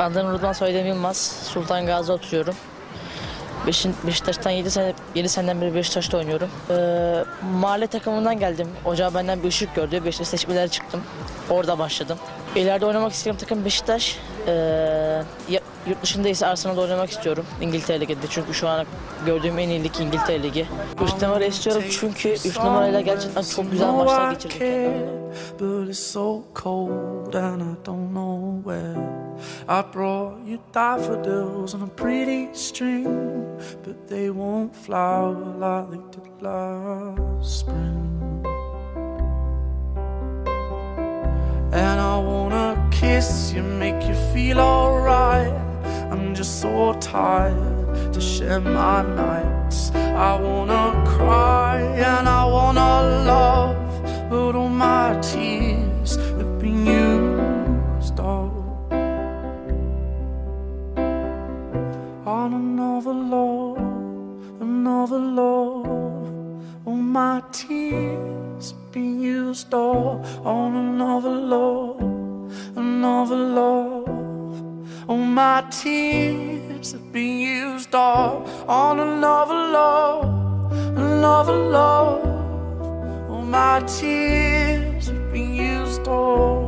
Anadolu'dan soyadım Yılmaz. Sultan Gazi oturuyorum. Beşin, Beşiktaş'tan 7 sene 7 seneden beri Beşiktaş'ta oynuyorum. Ee, mahalle takımından geldim. Ocağı benden bir ışık gördü. Beşiktaş seçmelere çıktım. Orada başladım. İleride oynamak istediğim takım Beşiktaş. Ee, yurt dışında ise Arsenal'da oynamak istiyorum. İngiltere Ligi'nde. Çünkü şu an gördüğüm en iyi lig İngiltere Ligi. 3 numara istiyorum çünkü 3 numarayla gerçekten çok güzel maçlar where. I brought you daffodils on a pretty string, but they won't flower like they did last spring. And I wanna kiss you, make you feel alright. I'm just so tired to share my nights. I wanna cry and I wanna love, but all my tears have been used up on another love, another love. All my tears have been used up on another my tears have been used all on another love, another love. All my tears have been used all.